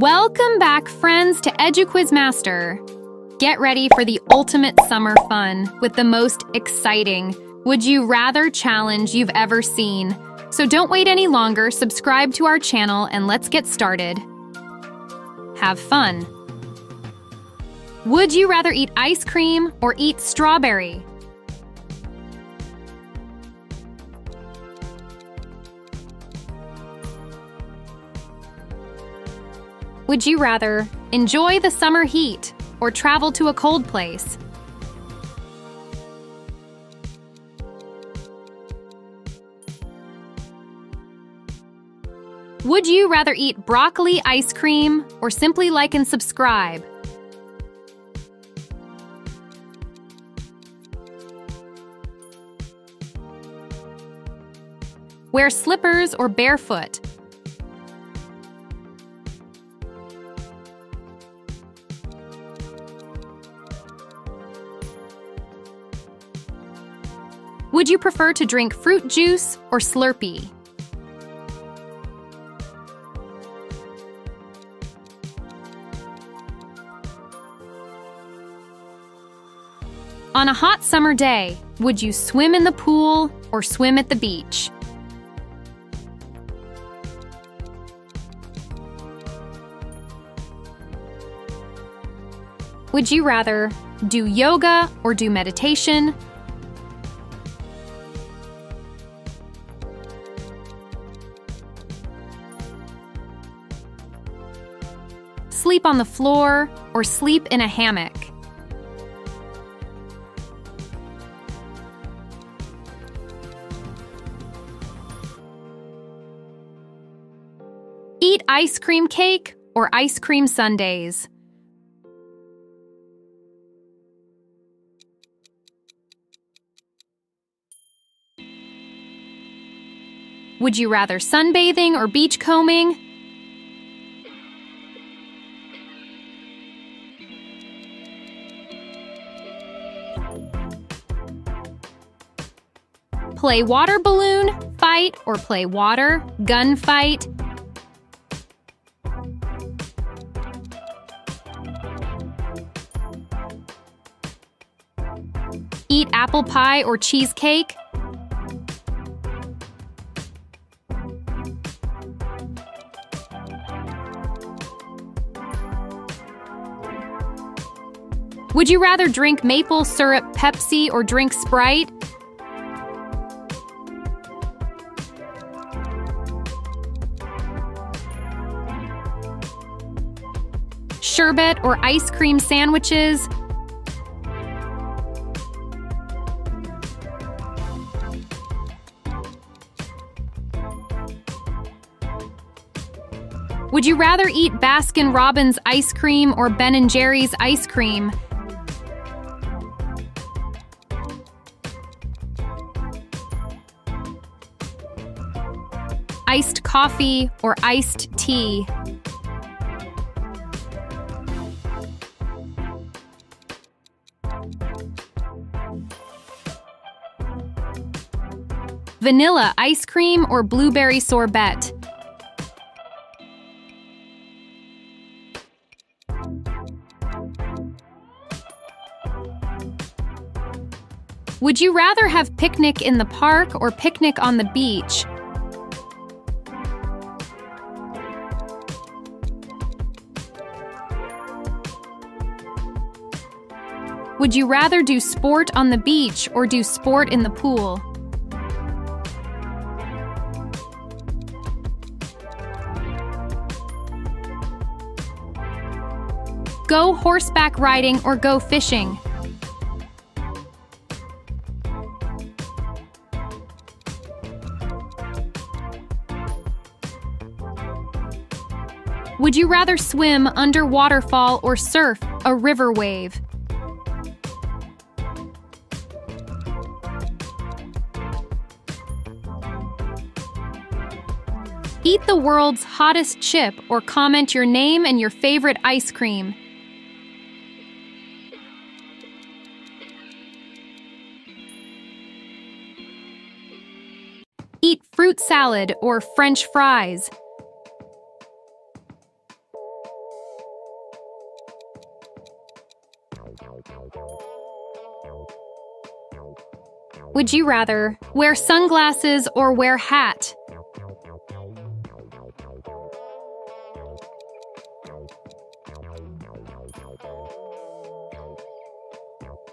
Welcome back, friends, to EduQuiz Master. Get ready for the ultimate summer fun with the most exciting Would You Rather challenge you've ever seen. So don't wait any longer, subscribe to our channel, and let's get started. Have fun. Would you rather eat ice cream or eat strawberry? Would you rather enjoy the summer heat or travel to a cold place? Would you rather eat broccoli ice cream or simply like and subscribe? Wear slippers or barefoot? Would you prefer to drink fruit juice or Slurpee? On a hot summer day, would you swim in the pool or swim at the beach? Would you rather do yoga or do meditation? Sleep on the floor or sleep in a hammock? Eat ice cream cake or ice cream sundaes? Would you rather sunbathing or beachcombing? Play water balloon, fight, or play water, gunfight. Eat apple pie or cheesecake. Would you rather drink maple syrup Pepsi or drink Sprite? Sherbet, or ice cream sandwiches. Would you rather eat Baskin Robbins ice cream or Ben & Jerry's ice cream? Iced coffee or iced tea? Vanilla ice cream or blueberry sorbet. Would you rather have picnic in the park or picnic on the beach? Would you rather do sport on the beach or do sport in the pool? Go horseback riding or go fishing. Would you rather swim under waterfall or surf a river wave? Eat the world's hottest chip or comment your name and your favorite ice cream. fruit salad, or French fries. Would you rather wear sunglasses or wear hat?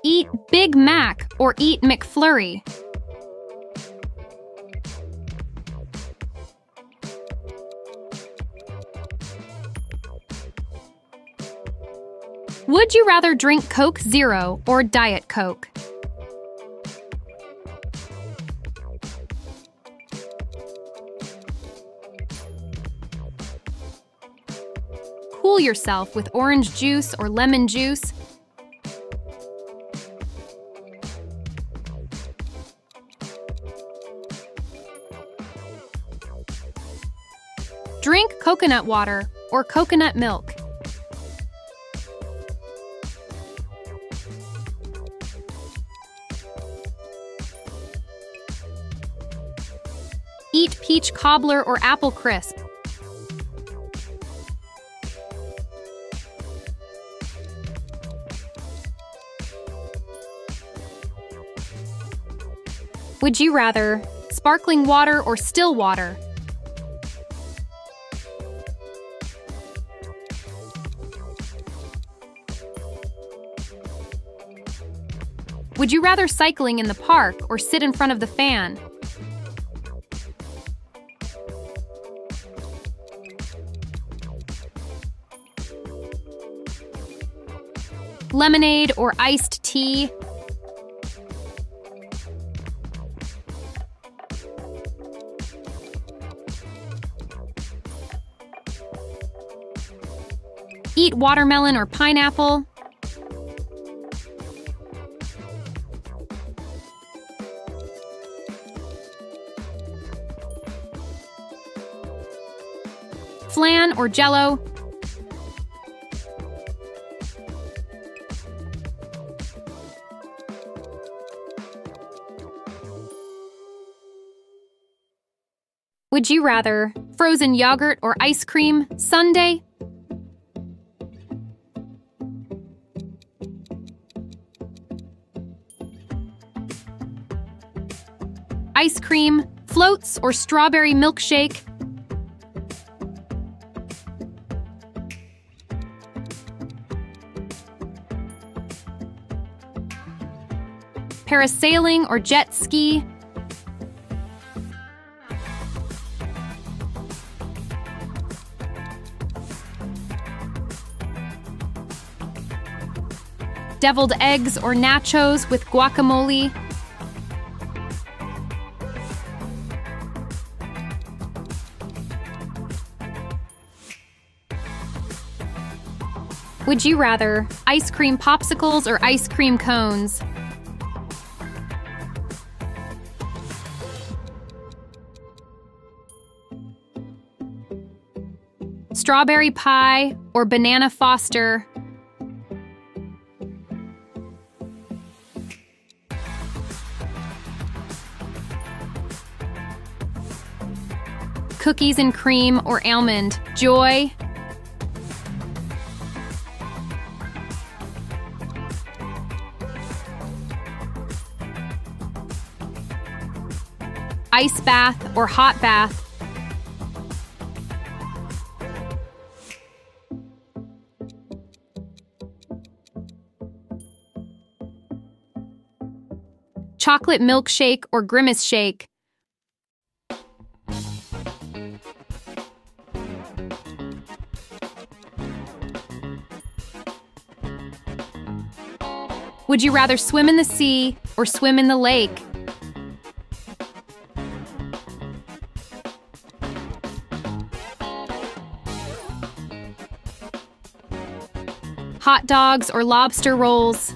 Eat Big Mac or eat McFlurry? Would you rather drink Coke Zero or Diet Coke? Cool yourself with orange juice or lemon juice. Drink coconut water or coconut milk. Peach cobbler or apple crisp. Would you rather sparkling water or still water? Would you rather cycling in the park or sit in front of the fan? Lemonade or iced tea? Eat watermelon or pineapple? Flan or jello? Would you rather frozen yogurt or ice cream sundae? Ice cream, floats, or strawberry milkshake? Parasailing or jet ski? Deviled eggs or nachos with guacamole? Would you rather ice cream popsicles or ice cream cones? Strawberry pie or banana foster? Cookies and cream or almond joy? Ice bath or hot bath? Chocolate milkshake or grimace shake? Would you rather swim in the sea or swim in the lake? Hot dogs or lobster rolls?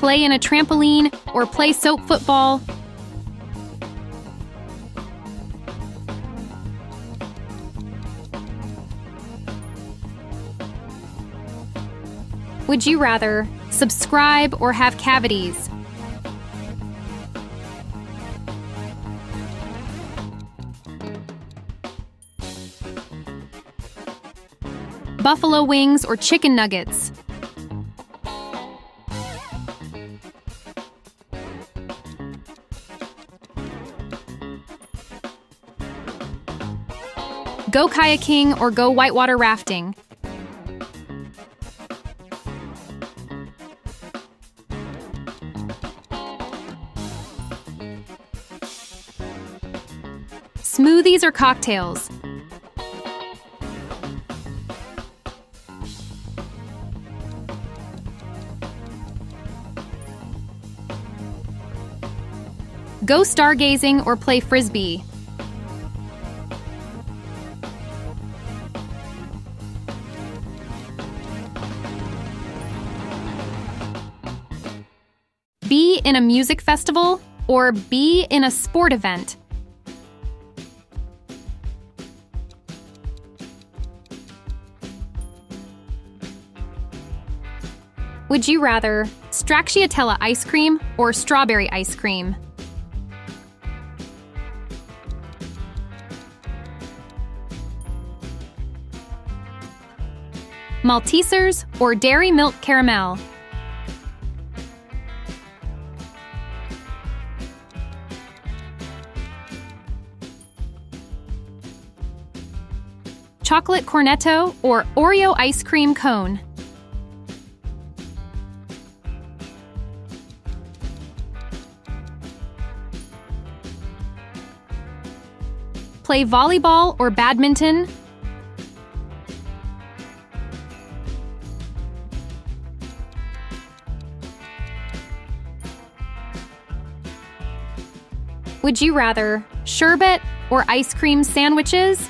Play in a trampoline or play soap football? Would you rather subscribe or have cavities? Buffalo wings or chicken nuggets? Go kayaking or go whitewater rafting? Smoothies or cocktails. Go stargazing or play frisbee. Be in a music festival or be in a sport event. Would you rather stracciatella ice cream or strawberry ice cream? Maltesers or Dairy Milk Caramel? Chocolate Cornetto or Oreo ice cream cone? Play volleyball or badminton? Would you rather sherbet or ice cream sandwiches?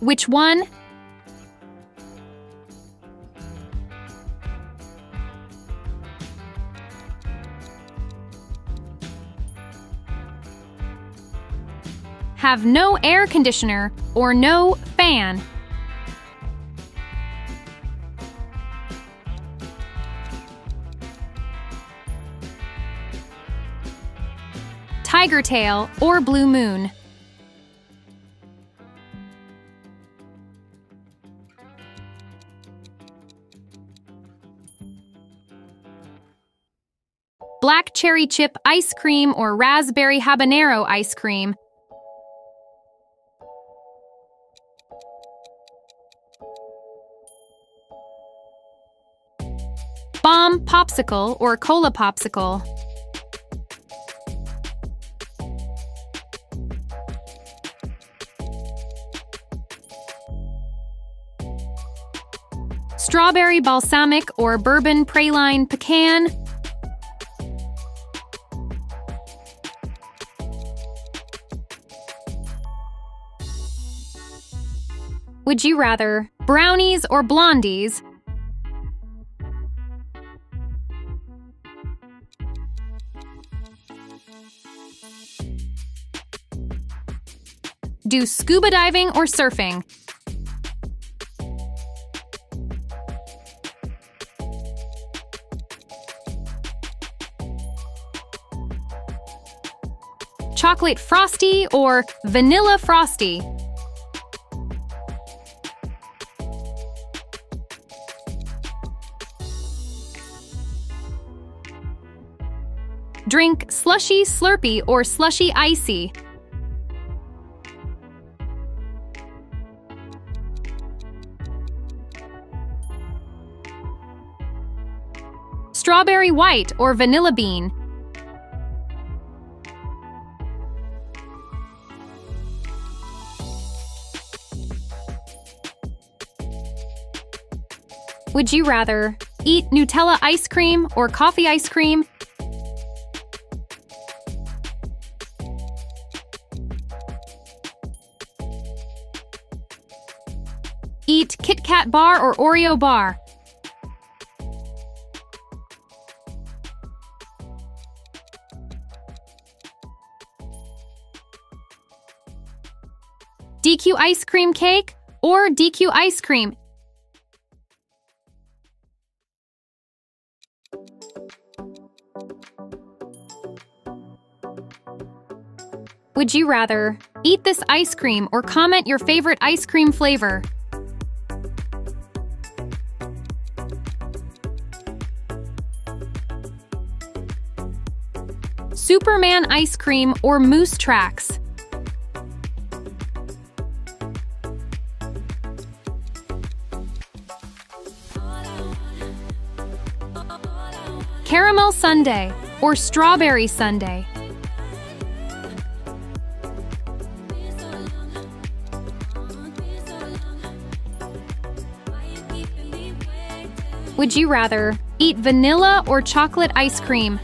Which one? Have no air conditioner or no fan. Tiger Tail or Blue Moon. Black cherry chip ice cream or raspberry habanero ice cream. Popsicle or cola popsicle. Strawberry balsamic or bourbon praline pecan. Would you rather brownies or blondies? Do scuba diving or surfing? Chocolate frosty or vanilla frosty? Drink slushy slurpee or slushy icy. Strawberry white or vanilla bean. Would you rather eat Nutella ice cream or coffee ice cream? Eat Kit Kat bar or Oreo bar? DQ ice cream cake or DQ ice cream Would you rather eat this ice cream or comment your favorite ice cream flavor? Superman ice cream or moose tracks? Caramel sundae or strawberry sundae? Would you rather eat vanilla or chocolate ice cream?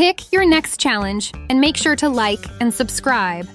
Pick your next challenge and make sure to like and subscribe.